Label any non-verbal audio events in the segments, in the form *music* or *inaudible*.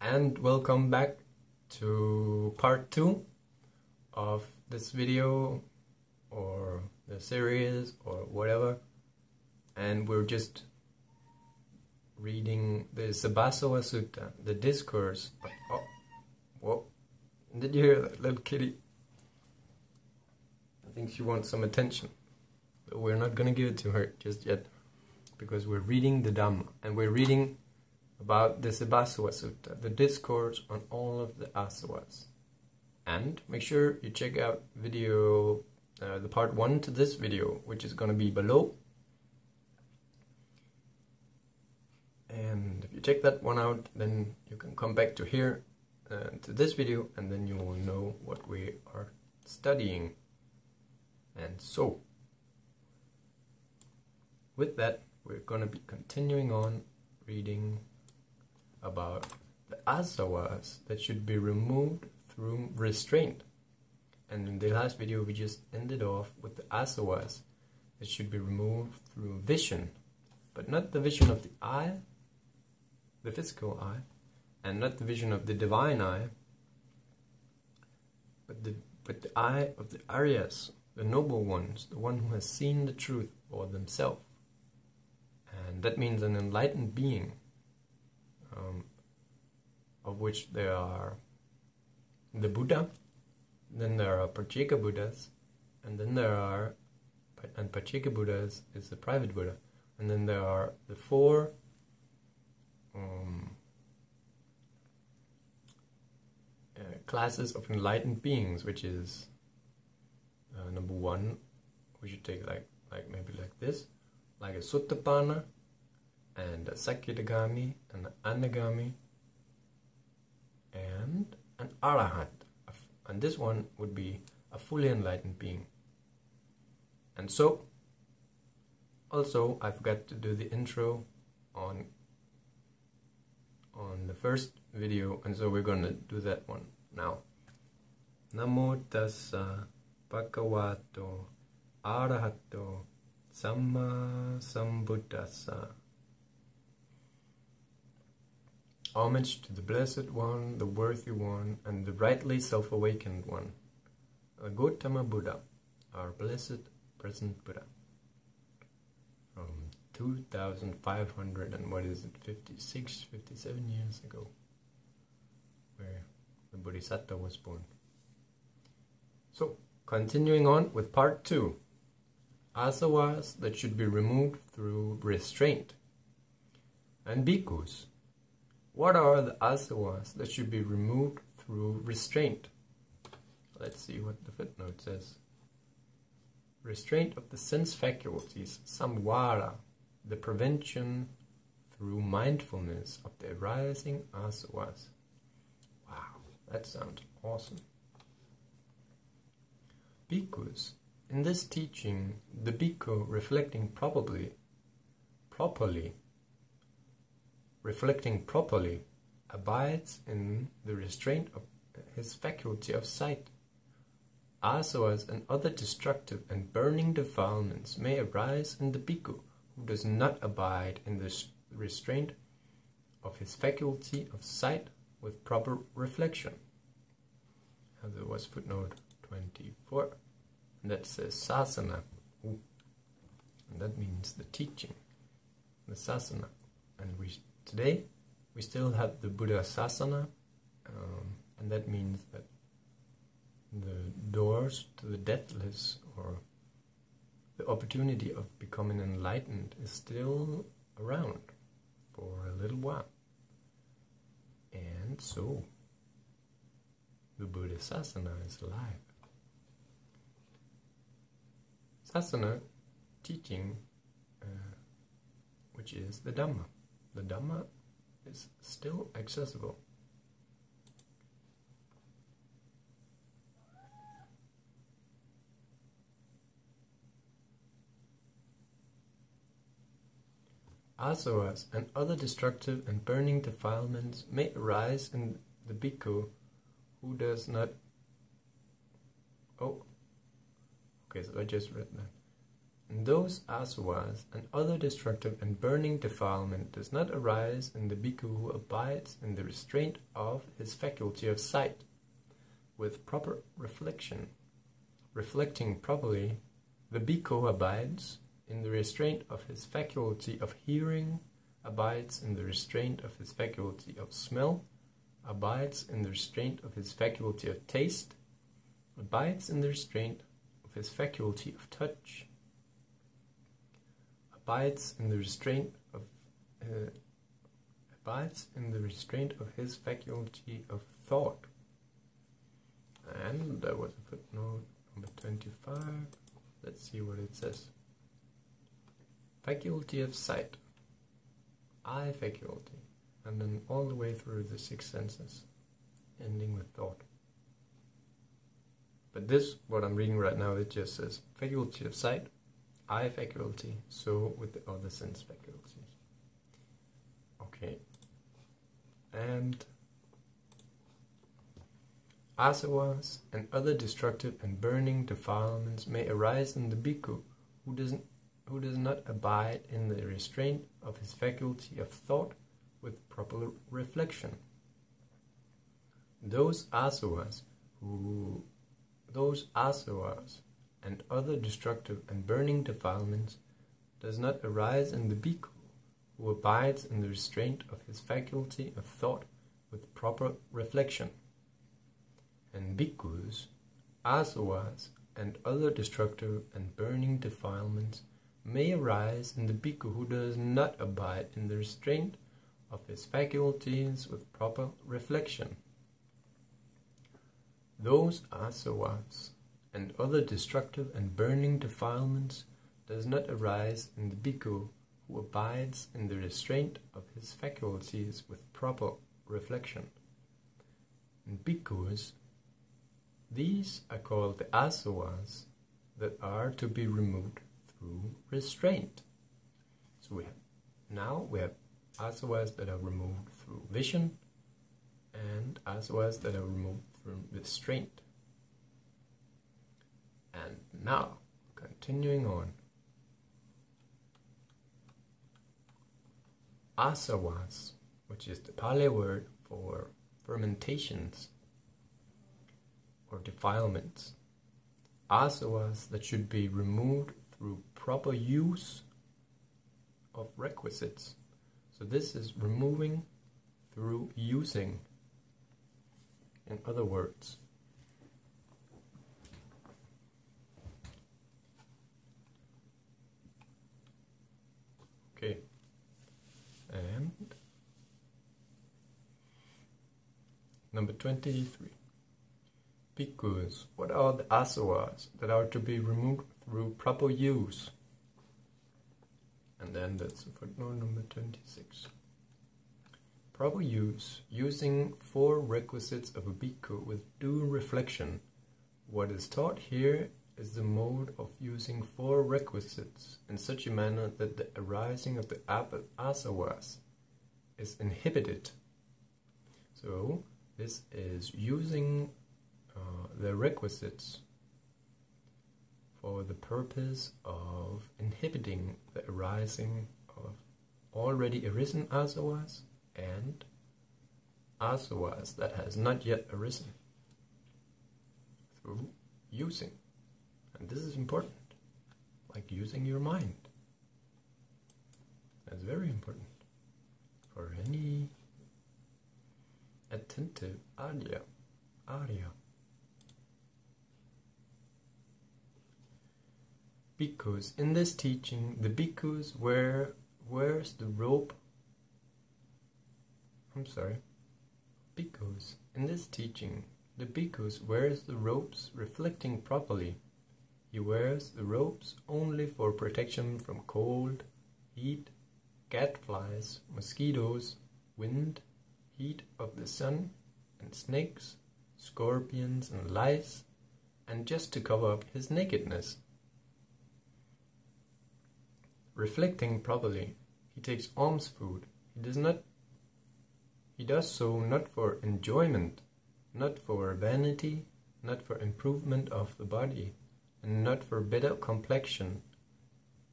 and welcome back to part 2 of this video or the series or whatever and we're just reading the Sabbasava Sutta, the discourse. Oh, whoa, did you hear that little kitty? I think she wants some attention. But we're not gonna give it to her just yet because we're reading the Dhamma and we're reading about the Sabbasava Sutta, the discourse on all of the asavas. And make sure you check out video, uh, the part one to this video, which is gonna be below and if you check that one out then you can come back to here uh, to this video and then you will know what we are studying and so with that we're going to be continuing on reading about the asavas that should be removed through restraint and in the last video we just ended off with the asavas that should be removed through vision but not the vision of the eye the physical eye, and not the vision of the divine eye, but the, but the eye of the Aryas, the noble ones, the one who has seen the truth for themselves. And that means an enlightened being, um, of which there are the Buddha, then there are Pacceka Buddhas, and then there are, and Pacceka Buddhas is the private Buddha, and then there are the four um, uh, classes of enlightened beings, which is uh, number one, we should take like like maybe like this, like a Sotapanna and and an Anagami and an Arahant. And this one would be a fully enlightened being. And so, also, I forgot to do the intro on on the first video and so we're gonna do that one now. Namo tassa bhagavato arahato samma sambuddhassa Homage to the Blessed One, the Worthy One, and the rightly self-awakened One, Gautama Buddha, our blessed present Buddha. From 2,500 and what is it, 56, 57 years ago, where the Bodhisattva was born. So, continuing on with part 2 asavas that should be removed through restraint. And bhikkhus, what are the asavas that should be removed through restraint? Let's see what the footnote says. Restraint of the sense faculties, samvara, the prevention through mindfulness of the arising asavas. Wow, that sounds awesome. Bhikkhus, in this teaching, the bhikkhu reflecting probably, properly, reflecting properly, abides in the restraint of his faculty of sight. Asavas and other destructive and burning defilements may arise in the bhikkhu who does not abide in the restraint of his faculty of sight with proper reflection. And there was footnote 24. And that says sasana. And that means the teaching, the sasana. And we today we still have the Buddha sasana, um, and that means that the doors to the deathless or the opportunity of becoming enlightened is still around for a little while. And so, the Buddha Sasana is alive. Sasana teaching, uh, which is the Dhamma. The Dhamma is still accessible. Asavas and other destructive and burning defilements may arise in the bhikkhu who does not. Oh, okay, so I just read that. Those asavas and other destructive and burning defilement does not arise in the bhikkhu who abides in the restraint of his faculty of sight, with proper reflection. Reflecting properly, the bhikkhu abides in the restraint of his faculty of hearing, abides in the restraint of his faculty of smell, abides in the restraint of his faculty of taste, abides in the restraint of his faculty of touch, abides in the restraint of uh, abides in the restraint of his faculty of thought. And there was a footnote number 25. Let's see what it says. Faculty of sight. Eye faculty. And then all the way through the six senses, ending with thought. But this, what I'm reading right now, it just says faculty of sight, eye faculty, so with the other sense faculties. Okay. And asavas and other destructive and burning defilements may arise in the bhikkhu who doesn't who does not abide in the restraint of his faculty of thought with proper reflection. Those asavas who those asavas and other destructive and burning defilements does not arise in the bhikkhu who abides in the restraint of his faculty of thought with proper reflection. And bhikkhus, asavas, and other destructive and burning defilements may arise in the bhikkhu who does not abide in the restraint of his faculties with proper reflection. Those asavas and other destructive and burning defilements does not arise in the bhikkhu who abides in the restraint of his faculties with proper reflection. In bhikkhus, these are called the asavas that are to be removed through restraint. So we have now we have asavas that are removed through vision and asavas that are removed through restraint. Now, continuing on, asavas, which is the Pali word for fermentations or defilements, asavas that should be removed through proper use of requisites. So this is removing through using. In other words, okay, and number 23. Bhikkhus, what are the asavas that are to be removed through proper use? And then that's footnote number 26. Proper use, using four requisites of a bhikkhu with due reflection. What is taught here is the mode of using four requisites in such a manner that the arising of the asavas is inhibited. So, this is using uh, the requisites for the purpose of inhibiting the arising of already arisen asavas and asavas that has not yet arisen through using. And this is important, like using your mind. That's very important for any attentive audio. Audio. Bhikkhus. In this teaching, the bhikkhus wear wears the robe. I'm sorry. Bhikkhus. In this teaching, the bhikkhus wears the robes reflecting properly. He wears the robes only for protection from cold, heat, gadflies, mosquitoes, wind, heat of the sun, and snakes, scorpions, and lice, and just to cover up his nakedness. Reflecting properly, he takes alms food. He does not he does so not for enjoyment, not for vanity, not for improvement of the body, not for better complexion,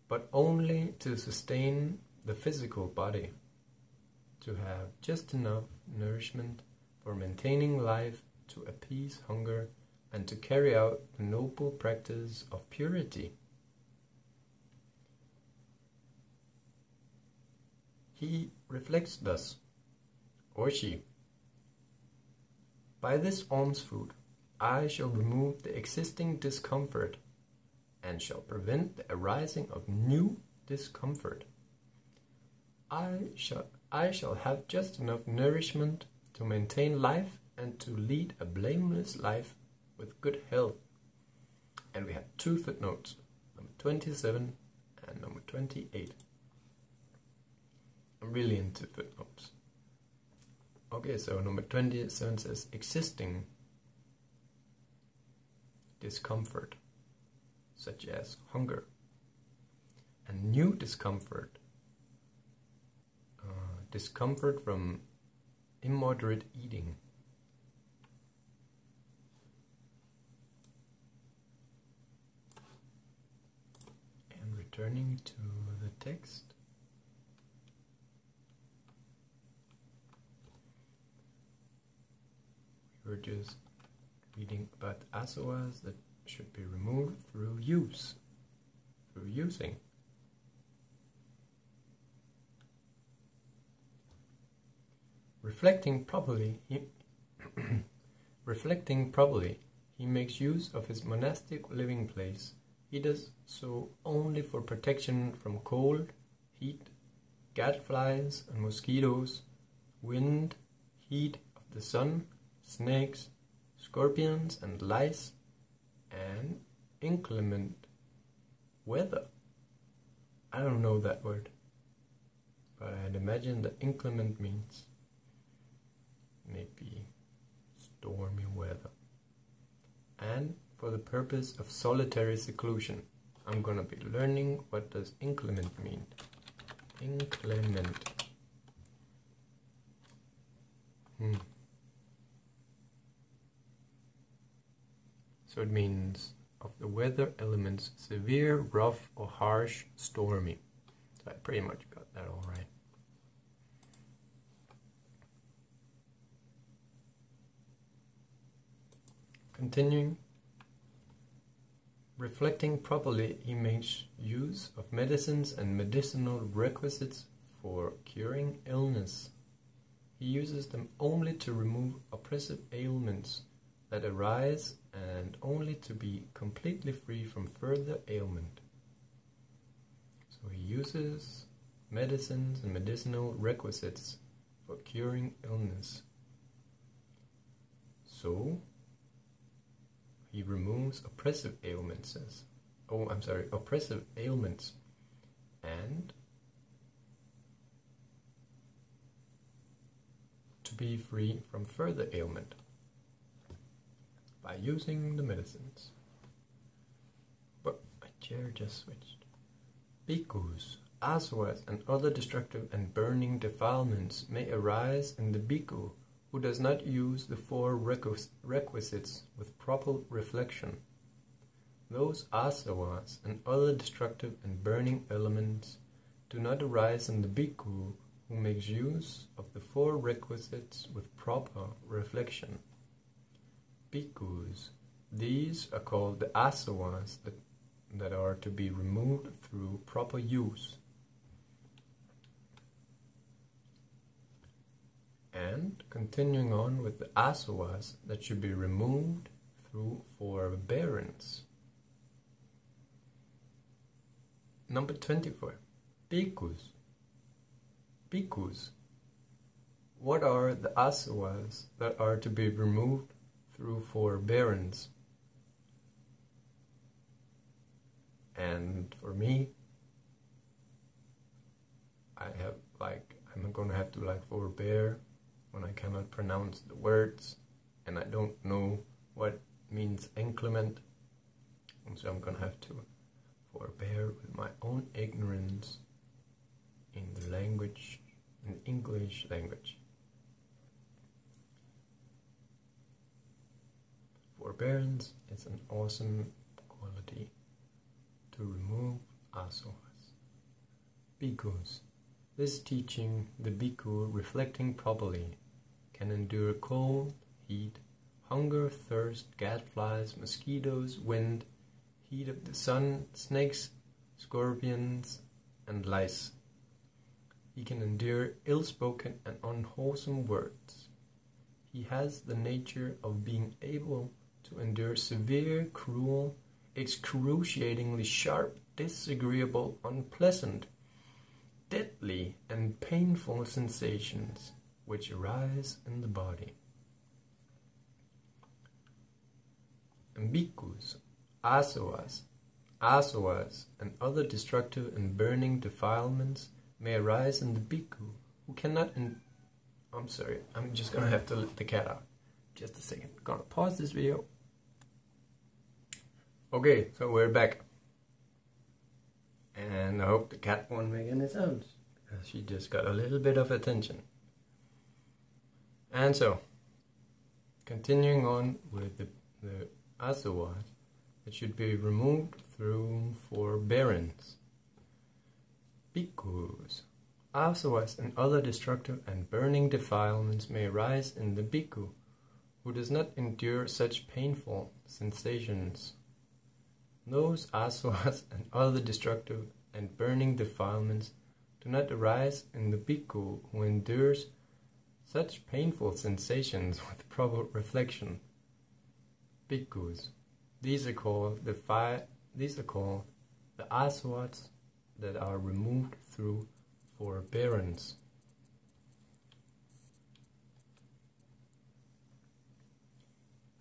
but only to sustain the physical body, to have just enough nourishment for maintaining life, to appease hunger, and to carry out the noble practice of purity. He reflects thus, or she, by this alms food, I shall remove the existing discomfort and shall prevent the arising of new discomfort. I shall, I shall have just enough nourishment to maintain life and to lead a blameless life with good health. And we have two footnotes, number 27 and number 28. I'm really into footnotes. Okay, so number 27 says existing discomfort, such as hunger, and new discomfort, uh, discomfort from immoderate eating. And returning to the text. We were just reading about asavas that should be removed through use, through using. Reflecting properly, he *coughs* reflecting properly, he makes use of his monastic living place. He does so only for protection from cold, heat, gadflies and mosquitoes, wind, heat of the sun, snakes, scorpions and lice, and inclement weather. I don't know that word, but I'd imagine that inclement means maybe stormy weather. And for the purpose of solitary seclusion, I'm gonna be learning what does inclement mean. Inclement. Hmm. So it means of the weather elements severe, rough, or harsh, stormy. So I pretty much got that all right. Continuing, reflecting properly, he makes use of medicines and medicinal requisites for curing illness. He uses them only to remove oppressive ailments that arise and only to be completely free from further ailment. So he uses medicines and medicinal requisites for curing illness. So he removes oppressive ailments. Oh, I'm sorry, oppressive ailments and to be free from further ailment by using the medicines. But my chair just switched. Bhikkhus, asavas, and other destructive and burning defilements may arise in the bhikkhu who does not use the four requisites with proper reflection. Those asavas and other destructive and burning elements do not arise in the bhikkhu who makes use of the four requisites with proper reflection bhikkhus. These are called the asavas that, that are to be removed through proper use. And continuing on with the asavas that should be removed through forbearance. Number 24. Bhikkhus. Bhikkhus. What are the asavas that are to be removed through forbearance. And for me, I have like, I'm gonna have to like forbear when I cannot pronounce the words and I don't know what means inclement. And so I'm gonna have to forbear with my own ignorance in the language, in the English language. Forbearance is an awesome quality to remove asavas. Bhikkhus. This teaching, the bhikkhu reflecting properly, can endure cold, heat, hunger, thirst, gadflies, mosquitoes, wind, heat of the sun, snakes, scorpions, and lice. He can endure ill spoken and unwholesome words. He has the nature of being able to endure severe, cruel, excruciatingly sharp, disagreeable, unpleasant, deadly, and painful sensations which arise in the body. And bhikkhus, asavas, asavas, and other destructive and burning defilements may arise in the bhikkhu who cannot. I'm sorry, I'm just gonna have to let the cat out. Just a second. Gonna pause this video. Okay, so we're back. And I hope the cat won't make any sounds. Because she just got a little bit of attention. And so, continuing on with the, the that should be removed through forbearance. Bhikkhus. Asavas and other destructive and burning defilements may arise in the bhikkhu who does not endure such painful sensations. Those asavas and other destructive and burning defilements do not arise in the bhikkhu who endures such painful sensations with proper reflection. Bhikkhus. These are called the five these are called the asavas that are removed through forbearance.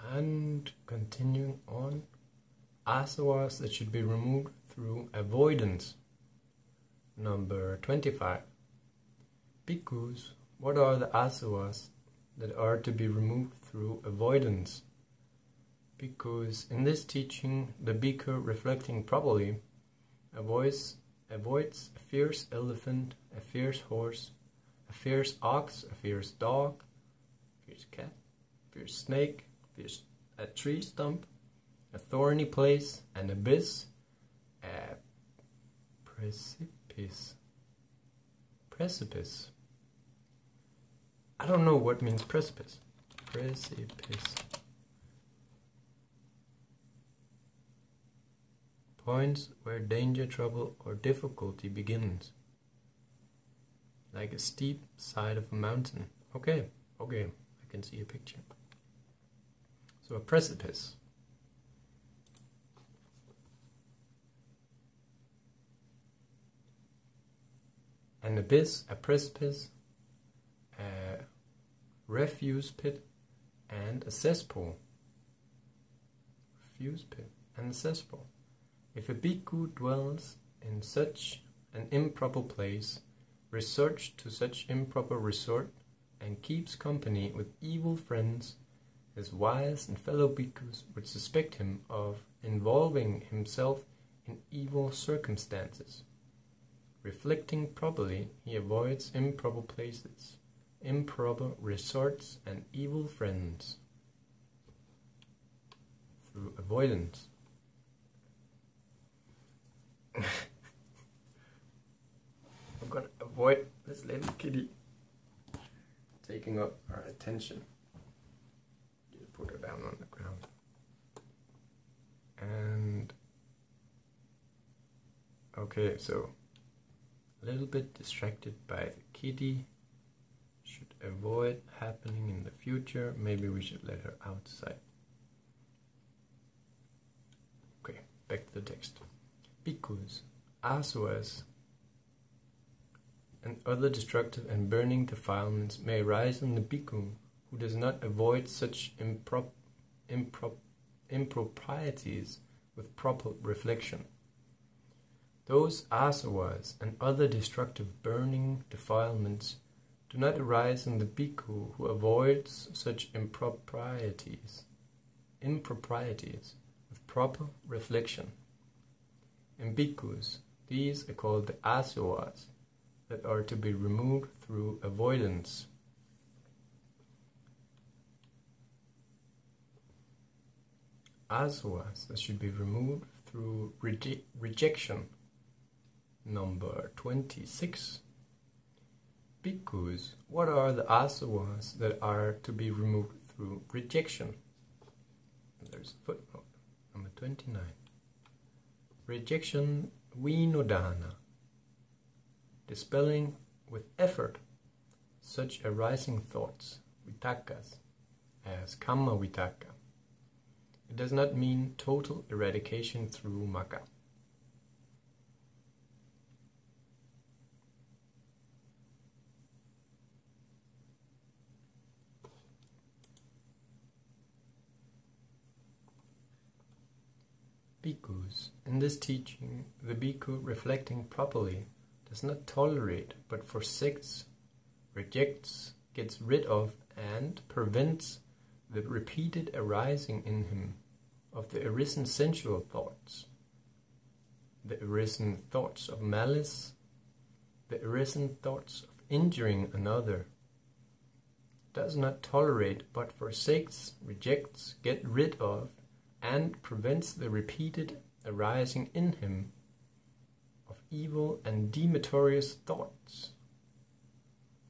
And continuing on, asavas that should be removed through avoidance. Number 25. Bhikkhus, what are the asavas that are to be removed through avoidance? Because in this teaching, the bhikkhu reflecting properly avoids, avoids a fierce elephant, a fierce horse, a fierce ox, a fierce dog, fierce cat, fierce snake, fierce, a tree stump, a thorny place, an abyss, a precipice. Precipice. I don't know what means precipice. Precipice. Points where danger, trouble, or difficulty begins. Like a steep side of a mountain. Okay, okay, I can see a picture. So a precipice. An abyss, a precipice, a refuse pit, and a cesspool. Refuse pit and a cesspool. If a bhikkhu dwells in such an improper place, resorts to such improper resort, and keeps company with evil friends, his wives and fellow bhikkhus would suspect him of involving himself in evil circumstances. Reflecting properly, he avoids improper places, improper resorts, and evil friends. Through avoidance. *laughs* I'm gonna avoid this little kitty taking up our attention. Just put her down on the ground. And okay, so a little bit distracted by the kitty should avoid happening in the future. Maybe we should let her outside. Okay, back to the text. Bhikkhus, asavas, and other destructive and burning defilements may arise in the bhikkhu who does not avoid such improp, improp, improprieties with proper reflection. Those asavas and other destructive burning defilements do not arise in the bhikkhu who avoids such improprieties, improprieties with proper reflection. In bhikkhus, these are called the asavas that are to be removed through avoidance. Asavas that should be removed through reje- rejection number 26. Bhikkhus, what are the asavas that are to be removed through rejection? There's a footnote, number 29. Rejection vinodana, dispelling with effort such arising thoughts, vitakas, as kamma vitaka. It does not mean total eradication through magga. Bhikkhus. In this teaching, the bhikkhu reflecting properly does not tolerate but forsakes, rejects, gets rid of, and prevents the repeated arising in him of the arisen sensual thoughts, the arisen thoughts of malice, the arisen thoughts of injuring another, does not tolerate but forsakes, rejects, get rid of, and prevents the repeated arising in him of evil and deleterious thoughts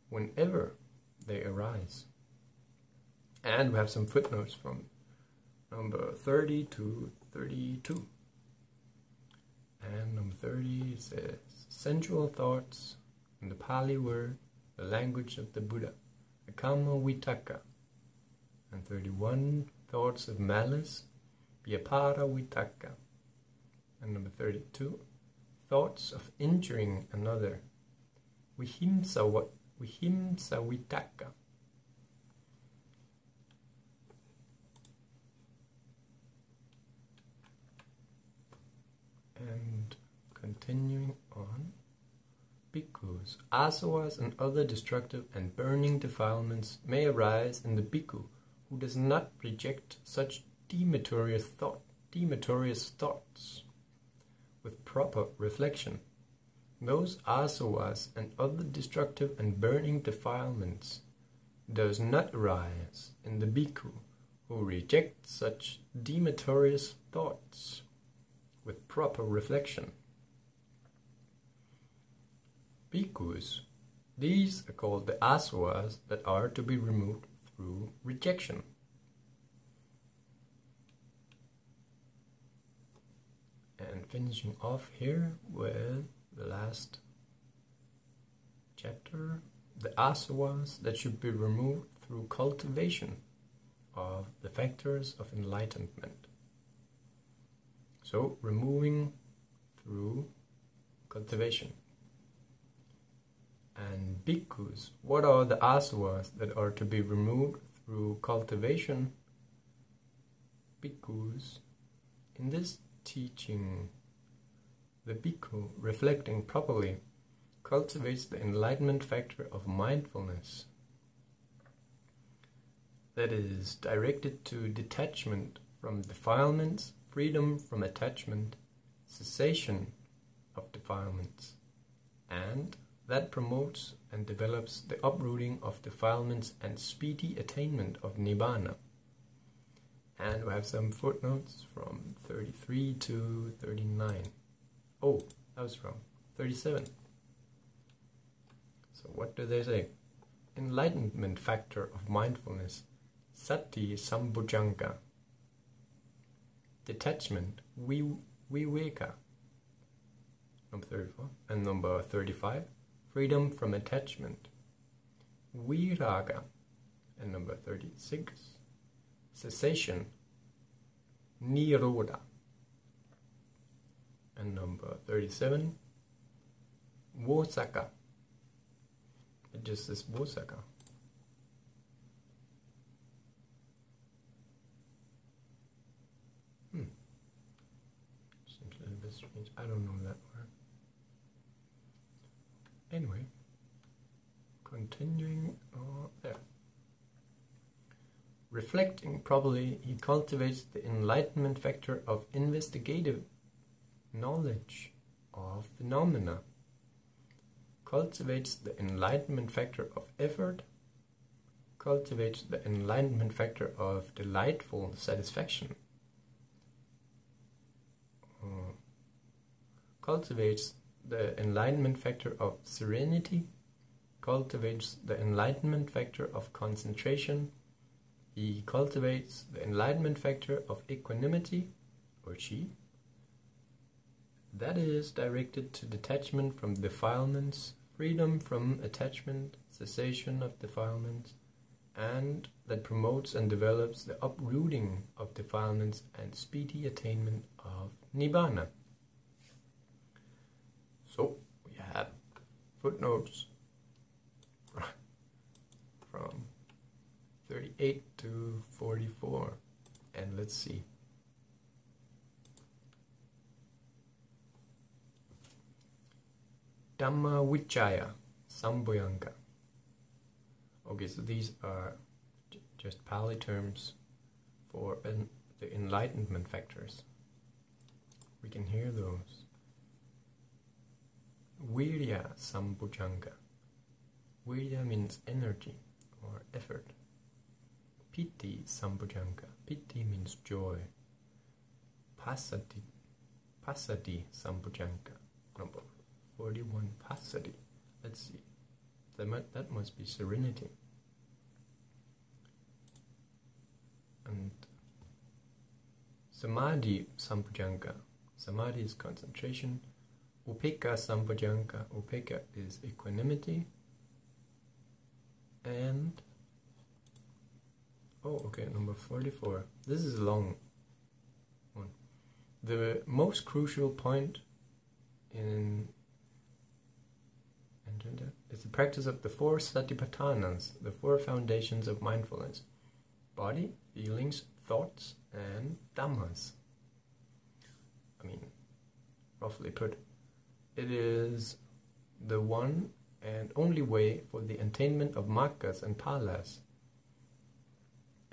whenever they arise. And we have some footnotes from number 30 to 32. And number 30 says sensual thoughts in the Pali word, the language of the Buddha, the Vitaka. And 31 thoughts of malice Vyapara Vitaka. And number 32, thoughts of injuring another. Vihimsa, vihimsa Vitaka. And continuing on, bhikkhus, asavas and other destructive and burning defilements may arise in the bhikkhu who does not reject such deleterious thought, thoughts with proper reflection. Those asavas and other destructive and burning defilements does not arise in the bhikkhu who reject such deleterious thoughts with proper reflection. Bhikkhus, these are called the asavas that are to be removed through rejection. And finishing off here with the last chapter the asavas that should be removed through cultivation of the factors of enlightenment. So, removing through cultivation. And bhikkhus, what are the asavas that are to be removed through cultivation? Bhikkhus, in this teaching, the bhikkhu, reflecting properly, cultivates the enlightenment factor of mindfulness that is directed to detachment from defilements, freedom from attachment, cessation of defilements, and that promotes and develops the uprooting of defilements and speedy attainment of nibbana. And we have some footnotes from 33 to 39. Oh, that was wrong. 37. So what do they say? Enlightenment factor of mindfulness. Sati Sambhujanga. Detachment. Viveka. Number 34. And number 35. Freedom from attachment. Viraga. And number 36 cessation, Nirodha. And number 37, Vosaka. It just says Vosaka. Hmm. Seems a little bit strange. I don't know that word. Anyway, continuing there. Reflecting properly, he cultivates the enlightenment factor of investigative knowledge of phenomena, cultivates the enlightenment factor of effort, cultivates the enlightenment factor of delightful satisfaction, uh, cultivates the enlightenment factor of serenity, cultivates the enlightenment factor of concentration, he cultivates the enlightenment factor of equanimity, or chi, that is directed to detachment from defilements, freedom from attachment, cessation of defilements, and that promotes and develops the uprooting of defilements and speedy attainment of Nibbana. So we have footnotes *laughs* from 38 to 44, and let's see. Dhamma Vichaya Sambhuyanga. Okay, so these are just Pali terms for en the enlightenment factors. We can hear those. Virya Sambhujanga. Virya means energy or effort. Piti Sambhujanga. Piti means joy. Pasati, Pasati Sambhujanga. Number 41 Pasati. Let's see. That, might, that must be serenity. And Samadhi Sambhujanga. Samadhi is concentration. Upekkha Sambhujanga. Upekkha is equanimity. And oh, okay, number 44. This is a long one. The most crucial point in is the practice of the four satipatthanas, the four foundations of mindfulness body, feelings, thoughts, and dhammas. I mean, roughly put, it is the one and only way for the attainment of maggas and phalas,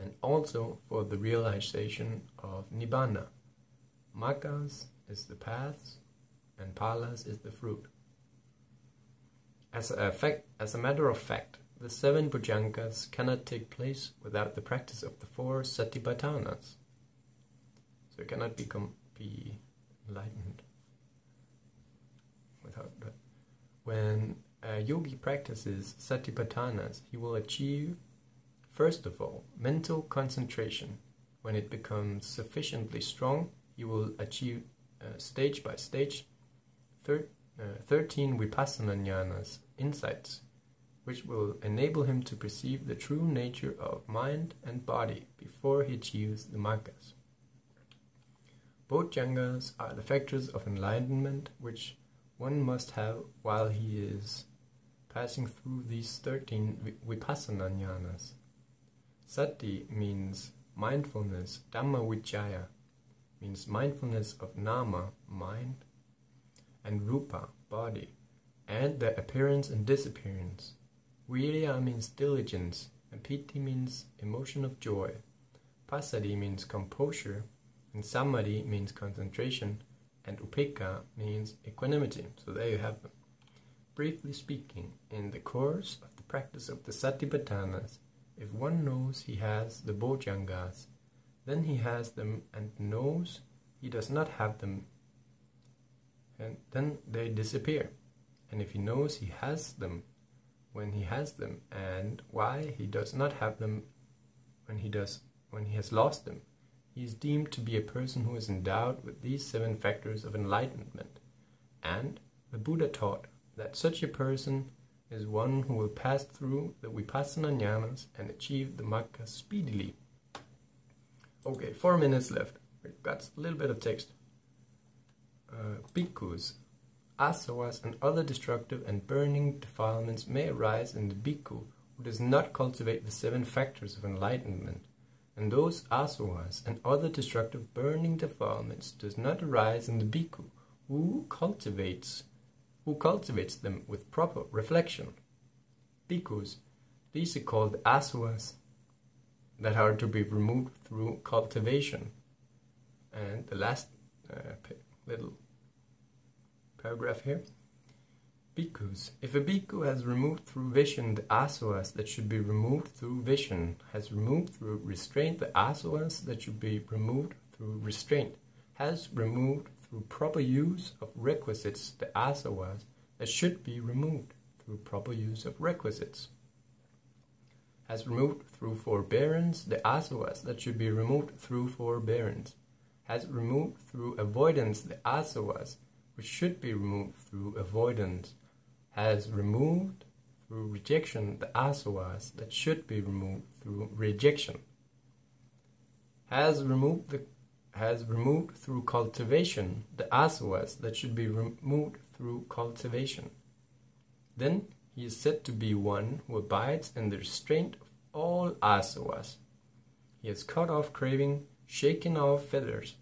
and also for the realization of nibbana. Maggas is the paths, and phalas is the fruit. As a, as a matter of fact, the seven bhujangas cannot take place without the practice of the four satipatthanas. So it cannot become, be enlightened without that. When a yogi practices satipatthanas, he will achieve, first of all, mental concentration. When it becomes sufficiently strong, he will achieve uh, stage by stage, third, uh, 13 vipassana jnanas, insights, which will enable him to perceive the true nature of mind and body before he achieves the maggas. Bojjhangas are the factors of enlightenment which one must have while he is passing through these 13 vipassana jnanas. Sati means mindfulness, Dhamma Vichaya means mindfulness of Nama, mind, and Rupa, body, and their appearance and disappearance. Virya means diligence, and Piti means emotion of joy. Passaddhi means composure, and Samadhi means concentration, and Upekkha means equanimity. So there you have them. Briefly speaking, in the course of the practice of the Satipatthanas, if one knows he has the Bojjhangas, then he has them and knows he does not have them and then they disappear. And if he knows he has them when he has them, and why he does not have them when he does when he has lost them, he is deemed to be a person who is endowed with these seven factors of enlightenment. And the Buddha taught that such a person is one who will pass through the vipassana jnanas and achieve the magga speedily. Okay, four minutes left. We've got a little bit of text uh, bhikkhus, asavas, and other destructive and burning defilements may arise in the bhikkhu who does not cultivate the seven factors of enlightenment, and those asavas and other destructive burning defilements does not arise in the bhikkhu who cultivates who cultivates them with proper reflection. Bhikkhus, these are called asavas that are to be removed through cultivation. And the last uh, little paragraph here. Bhikkhus. If a bhikkhu has removed through vision the asavas that should be removed through vision, has removed through restraint the asavas that should be removed through restraint, has removed through proper use of requisites the asavas that should be removed through proper use of requisites. Has removed through forbearance the asavas that should be removed through forbearance. Has removed through avoidance the asavas which should be removed through avoidance. Has removed through rejection the asavas that should be removed through rejection. Has removed the has removed through cultivation the asavas that should be removed through cultivation. Then he is said to be one who abides in the restraint of all asavas. He has cut off craving, shaken off fetters,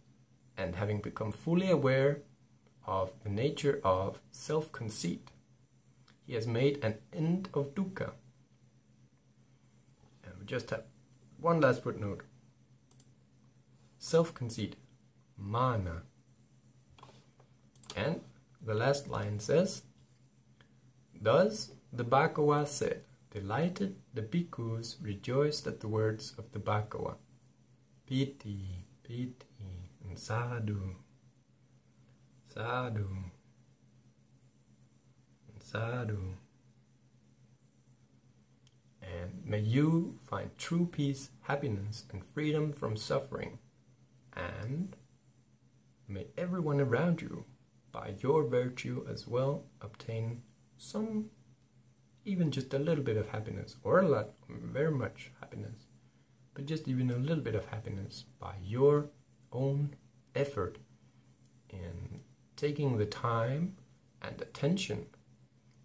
and having become fully aware of the nature of self conceit, he has made an end of dukkha. And we just have one last footnote self conceit, mana. And the last line says, Thus the Bhagava said, Delighted the bhikkhus rejoiced at the words of the Bhagava. Piti, piti, and sadhu, sadhu, and sadhu. And may you find true peace, happiness, and freedom from suffering. And may everyone around you, by your virtue as well, obtain some, even just a little bit of happiness, or a lot, very much happiness, but just even a little bit of happiness by your own effort in taking the time and attention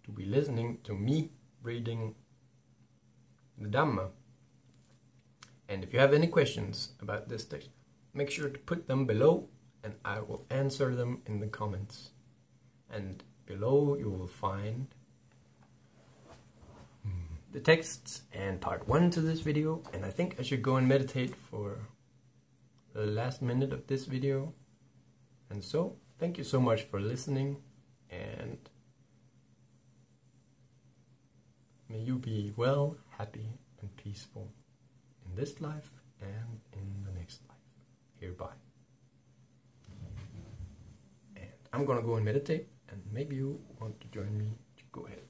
to be listening to me reading the Dhamma. And if you have any questions about this text, make sure to put them below and I will answer them in the comments. And below you will find the texts and part one to this video. And I think I should go and meditate for the last minute of this video. And so thank you so much for listening and may you be well happy and peaceful in this life and in the next and I'm gonna go and meditate and maybe you want to join me to go ahead